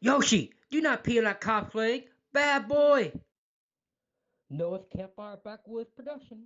Yoshi, do not pee that cop's leg. Bad boy. Noah's Campfire Backwoods Production.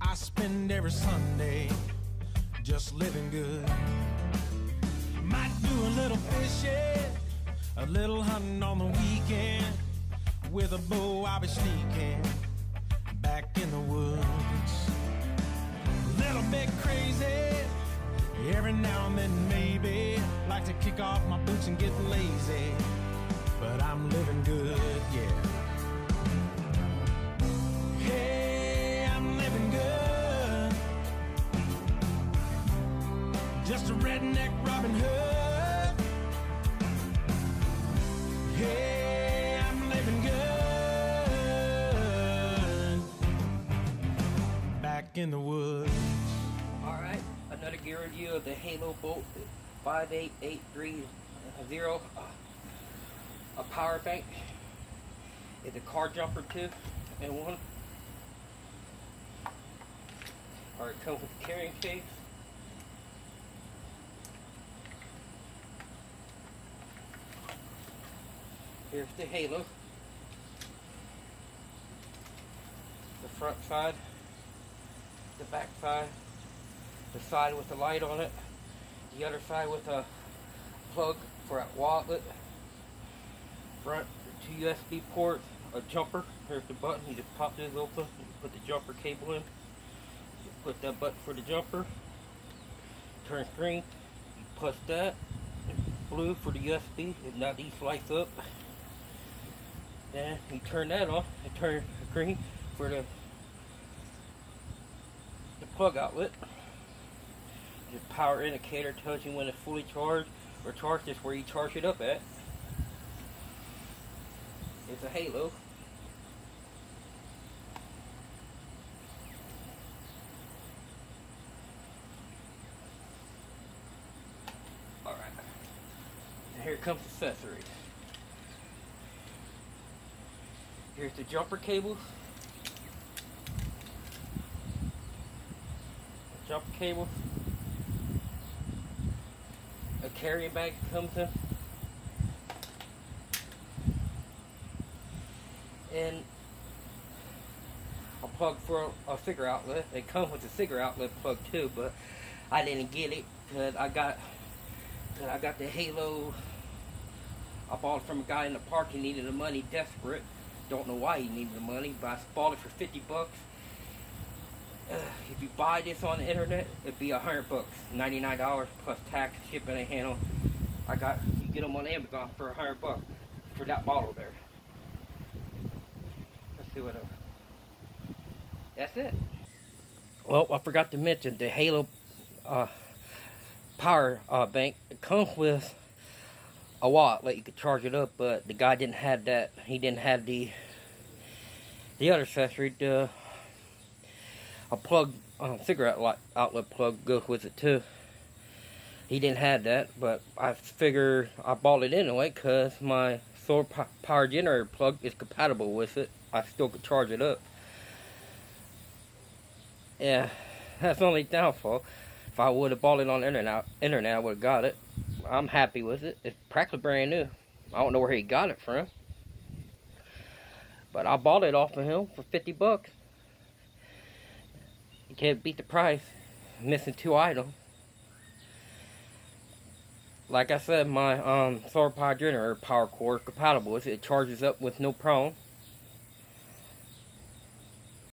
I spend every Sunday just living good. Might do a little fishing, a little hunting on the weekend. With a bow, I'll be sneaking back in the woods. A little bit crazy, every now and then maybe. Like to kick off my boots and get lazy but I'm living good, yeah. Robin Hood. Hey, I'm living good. Back in the woods. Alright, another gear review of the Halo Bolt 5883 Zero. Uh, a power bank. It's a car jumper too, and one. Or it comes with a carrying case. Here's the Halo. The front side, the back side, the side with the light on it, the other side with a plug for a wallet front two USB ports, a jumper. Here's the button. You just pop this open. Put the jumper cable in. You put that button for the jumper. Turn green. You push that. Blue for the USB. If not, these lights up. Then you turn that on and turn green for the the plug outlet. The power indicator tells you when it's fully charged or charged is where you charge it up at. It's a halo. Alright. Here comes accessories. Here's the jumper cables. Jumper cable. A carrying bag comes in. and a plug for a, cigarette outlet. It comes with a cigarette outlet plug too, but I didn't get it because I got cause I got the Halo. I bought it from a guy in the park. He needed the money, desperate. Don't know why he needed the money, but I bought it for 50 bucks. Uh, if you buy this on the internet, it'd be a hundred bucks, $99 plus tax, shipping and handle. I got you get them on Amazon for a hundred bucks for that bottle there do whatever. That's it. Well, I forgot to mention the Halo uh, power uh, bank. Comes with a watt, like you could charge it up, but the guy didn't have that. He didn't have the the other accessory, the a plug, uh, cigarette light outlet plug goes with it too. He didn't have that, but I figure I bought it anyway because my solar power generator plug is compatible with it. I still could charge it up. Yeah, that's only downfall. If I would have bought it on the internet, internet I would have got it. I'm happy with it. It's practically brand new. I don't know where he got it from. But I bought it off of him for 50 bucks. You can't beat the price. Missing two items. Like I said, my um, solar power generator power cord is compatible with it. It charges up with no problem.